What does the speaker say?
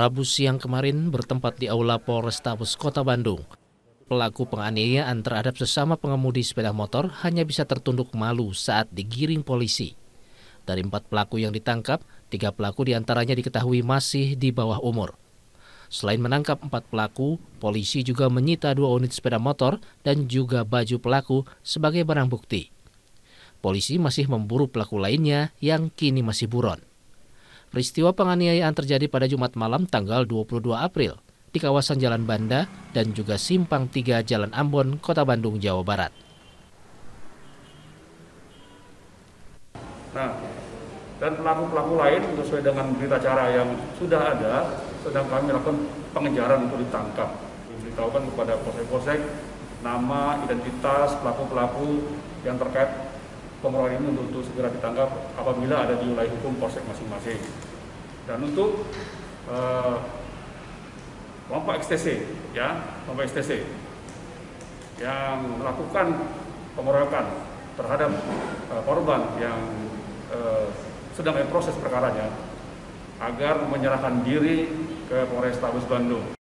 Rabu siang kemarin bertempat di Aula Polrestabes Kota Bandung. Pelaku penganiayaan terhadap sesama pengemudi sepeda motor hanya bisa tertunduk malu saat digiring polisi. Dari empat pelaku yang ditangkap, tiga pelaku di antaranya diketahui masih di bawah umur. Selain menangkap empat pelaku, polisi juga menyita dua unit sepeda motor dan juga baju pelaku sebagai barang bukti. Polisi masih memburu pelaku lainnya yang kini masih buron. Peristiwa penganiayaan terjadi pada Jumat malam tanggal 22 April di kawasan Jalan Banda dan juga Simpang 3 Jalan Ambon, Kota Bandung, Jawa Barat. Nah, dan pelaku-pelaku lain sesuai dengan berita acara yang sudah ada, sedang kami lakukan pengejaran untuk ditangkap. Diberitahukan kepada polsek-polsek nama, identitas pelaku-pelaku yang terkait pengeroyokan ini untuk, untuk segera ditangkap apabila ada di wilayah hukum polsek masing-masing. Dan untuk uh, kelompok XTC, ya, kelompok XTC yang melakukan pengeroyokan terhadap uh, korban yang uh, sedang proses perkaranya agar menyerahkan diri ke Polrestabes Bandung.